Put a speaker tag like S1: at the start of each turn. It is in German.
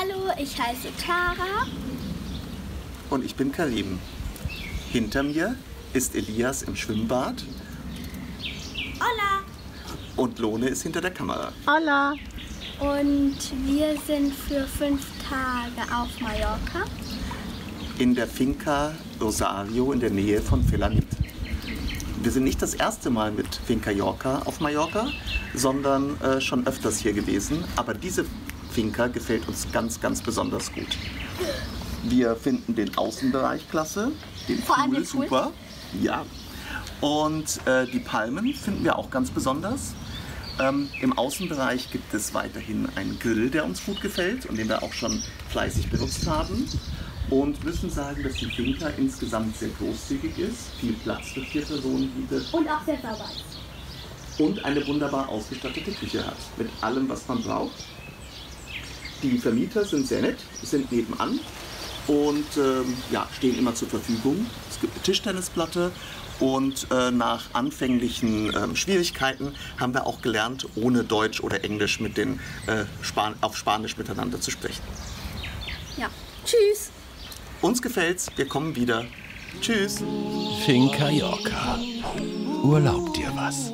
S1: Hallo, ich heiße Tara.
S2: Und ich bin Karim. Hinter mir ist Elias im Schwimmbad.
S1: Hola.
S2: Und Lone ist hinter der Kamera.
S3: Hola.
S1: Und wir sind für fünf Tage auf Mallorca.
S2: In der Finca Rosario in der Nähe von Felanit. Wir sind nicht das erste Mal mit Finca Yorca auf Mallorca, sondern äh, schon öfters hier gewesen. Aber diese Finca gefällt uns ganz, ganz besonders gut. Wir finden den Außenbereich klasse, den
S1: Vor
S2: Pool
S1: den Pool.
S2: super. Ja. Und äh, die Palmen finden wir auch ganz besonders. Ähm, Im Außenbereich gibt es weiterhin einen Grill, der uns gut gefällt und den wir auch schon fleißig benutzt haben. Und müssen sagen, dass die Finca insgesamt sehr großzügig ist, viel Platz für vier Personen bietet
S1: Und auch sehr sauber ist.
S2: und eine wunderbar ausgestattete Küche hat. Mit allem, was man braucht. Die Vermieter sind sehr nett, sind nebenan und ähm, ja, stehen immer zur Verfügung. Es gibt eine Tischtennisplatte und äh, nach anfänglichen ähm, Schwierigkeiten haben wir auch gelernt, ohne Deutsch oder Englisch mit den, äh, Span auf Spanisch miteinander zu sprechen.
S1: Ja. Tschüss.
S2: Uns gefällt's, wir kommen wieder. Tschüss.
S4: Finca Yorca. Urlaub dir was.